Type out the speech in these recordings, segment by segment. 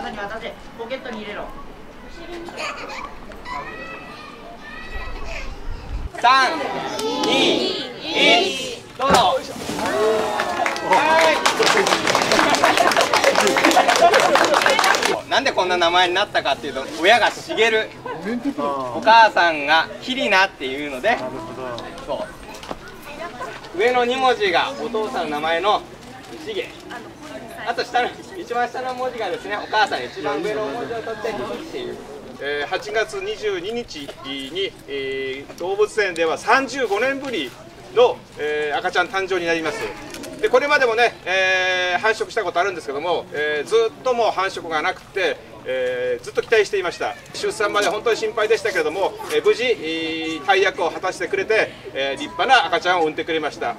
母に渡せポケットに入れろ三、二、一、どうぞ。はい。なんでこんな名前になったかっていうと、親がしげる、お母さんがきりなっていうので、そう。上の2文字がお父さんの名前のしげ。あと下の一番下の文字がですね、お母さん一番上の文字を取ってひっていう。えー8月22日に、えー動物園では35年ぶりの、えー赤ちゃん誕生になりますでこれまでもね、えー繁殖したことあるんですけども、えーずっともう繁殖がなくて、えーずっと期待していました出産まで本当に心配でしたけれども、えー無事、えー大役を果たしてくれて、えー立派な赤ちゃんを産んでくれました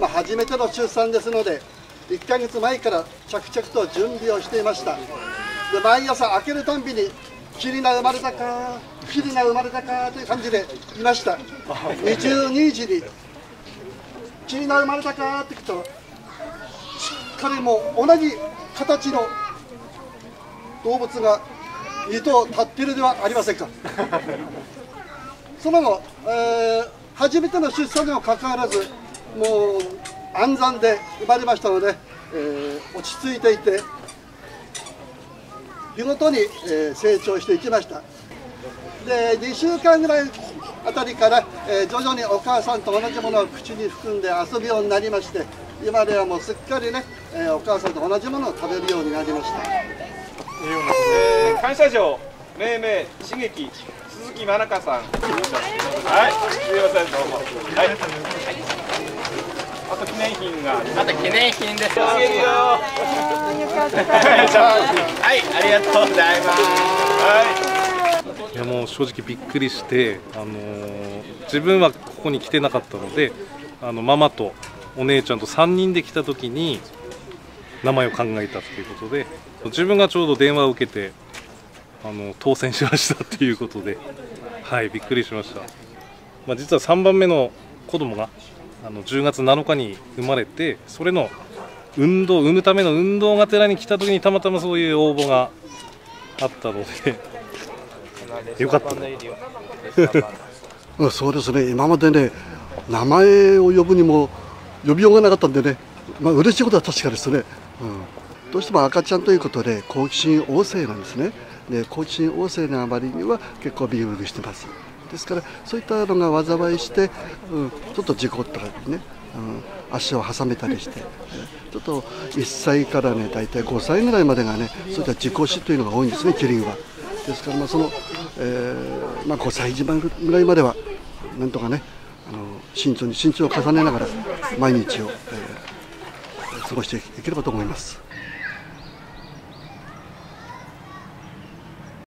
まあ、初めての出産ですので1ヶ月前から着々と準備をしていました。で毎朝開けるたんびに「キリナ生まれたかキリナ生まれたか」という感じでいました。22時に「キリナ生まれたか」って聞くとしっかりもう同じ形の動物が2頭立っているではありませんか。その後、えー初めての出産にもかかわらずもう安産で生まれましたので、えー落ち着いていて見事に、えー成長していきました。で2週間ぐらいあたりから、えー徐々にお母さんと同じものを口に含んで遊ぶようになりまして今ではもうすっかりね、えーお母さんと同じものを食べるようになりました。えー感謝状。命名刺激鈴木真中さん。はい。すみませんどうも。はい。あと記念品があと記念品です。よはい、ありがとうございます。はいやもう正直びっくりして、あのー自分はここに来てなかったのであのママとお姉ちゃんと3人で来た時に名前を考えたっていうことで自分がちょうど電話を受けてあの当選しましたっていうことではいびっくりしました、まあ、実は3番目の子供があの10月7日に生まれてそれの運動産むための運動がてらに来た時にたまたまそういう応募があったので よかった。なうんそうですね、今までね、名前を呼ぶにも呼びようがなかったんでね、まあ嬉しいことは確かですね、うん、どうしても赤ちゃんということで、好奇心旺盛なんですね、で好奇心旺盛なあまりには結構ビクビクしてます。ですから、そういったのが災いして、うん、ちょっと事故ったりね、うん、足を挟めたりして、ちょっと1歳からね、大体5歳ぐらいまでがね、そういった事故死というのが多いんですね、キリンは。ですから、まあそのえーまあ、5歳児ぐらいまでは、なんとかね、あの慎重に慎重を重ねながら、毎日を、えー過ごしていければと思います。